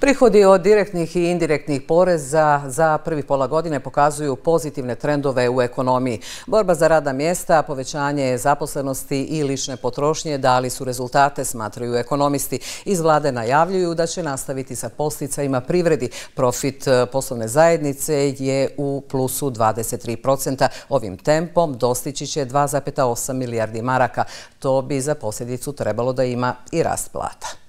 Prihodi od direktnih i indirektnih poreza za prvi pola godine pokazuju pozitivne trendove u ekonomiji. Borba za rada mjesta, povećanje zaposlenosti i lične potrošnje dali su rezultate, smatraju ekonomisti. Iz vlade najavljuju da će nastaviti sa posticajima privredi. Profit e, poslovne zajednice je u plusu 23%. Ovim tempom dostići će 2,8 milijardi maraka. To bi za posljedicu trebalo da ima i rast plata.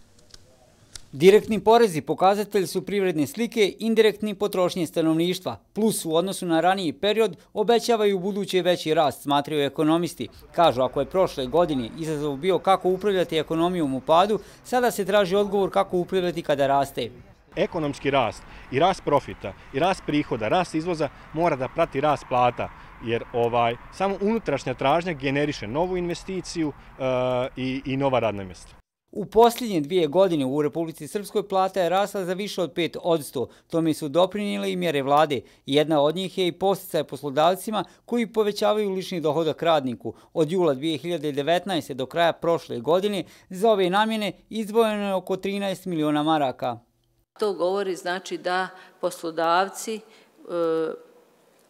Direktni porezi pokazatelj su privredne slike indirektni potrošnje stanovništva, plus u odnosu na raniji period obećavaju buduće veći rast, smatraju ekonomisti. Kažu, ako je prošle godine izazov bio kako upravljati ekonomijom u padu, sada se traži odgovor kako upravljati kada raste. Ekonomski rast i rast profita i rast prihoda, rast izvoza mora da prati rast plata, jer ovaj samo unutrašnja tražnja generiše novu investiciju uh, i, i nova radna mjesta. U posljednje dvije godine u Republici Srpskoj plata je rasla za više od 5 od 100. Tome su doprinile i mjere vlade. Jedna od njih je i posticaj poslodavcima koji povećavaju lični dohodak radniku. Od jula 2019. do kraja prošle godine za ove namjene izdvojeno je oko 13 miliona maraka. To govori znači da poslodavci E,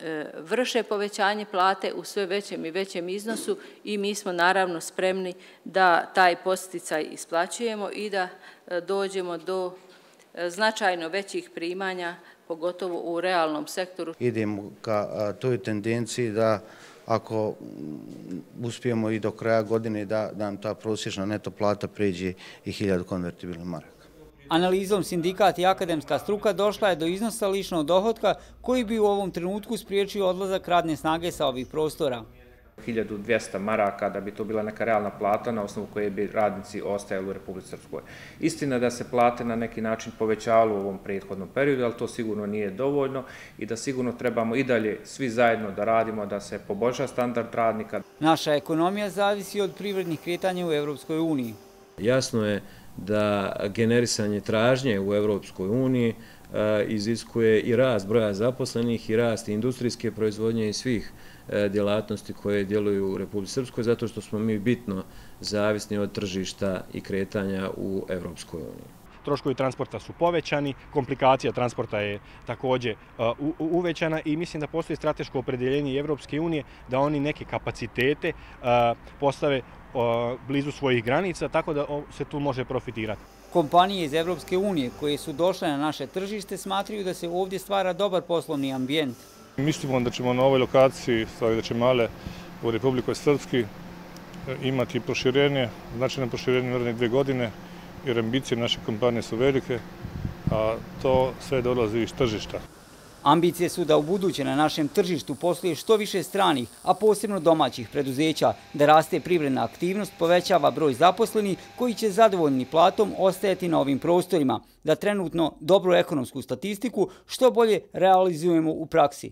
E, vrše povećanje plate u sve većem i većem iznosu i mi smo naravno spremni da taj posticaj isplaćujemo i da e, dođemo do e, značajno većih primanja, pogotovo u realnom sektoru. Idemo ka toj tendenciji da ako uspijemo i do kraja godine da nam ta prosječna neto plata pređe i hiljadu konvertibilnih maraka. Analizom sindikat i akademska struka došla je do iznosa ličnog dohodka koji bi u ovom trenutku spriječio odlazak radne snage sa ovih prostora. 1200 maraka da bi to bila neka realna plata na osnovu koje bi radnici ostajali u Republike Srpskoj. Istina da se plate na neki način povećavalo u ovom prethodnom periodu, ali to sigurno nije dovoljno i da sigurno trebamo i dalje svi zajedno da radimo da se poboljša standard radnika. Naša ekonomija zavisi od privrednih kretanja u Evropskoj uniji. Jasno je da generisanje tražnje u Evropskoj uniji iziskuje i rast broja zaposlenih i rast industrijske proizvodnje i svih e, djelatnosti koje djeluju u Republike Srpskoj, zato što smo mi bitno zavisni od tržišta i kretanja u Evropskoj uniji troškovi transporta su povećani, komplikacija transporta je također uh, uvećana i mislim da postoji strateško opredeljenje Evropske unije da oni neke kapacitete uh, postave uh, blizu svojih granica, tako da se tu može profitirati. Kompanije iz Evropske unije koje su došle na naše tržište smatriju da se ovdje stvara dobar poslovni ambijent. Mislimo da ćemo na ovoj lokaciji, stvari da će male u Republikoj Srpski, imati proširenje, značajne proširenje naredne dvije godine, jer ambicije naše kompanije su velike, a to sve dolazi iz tržišta. Ambicije su da u buduće na našem tržištu posluje što više stranih, a posebno domaćih preduzeća, da raste privredna aktivnost, povećava broj zaposlenih koji će zadovoljni platom ostajati na ovim prostorima, da trenutno dobru ekonomsku statistiku što bolje realizujemo u praksi.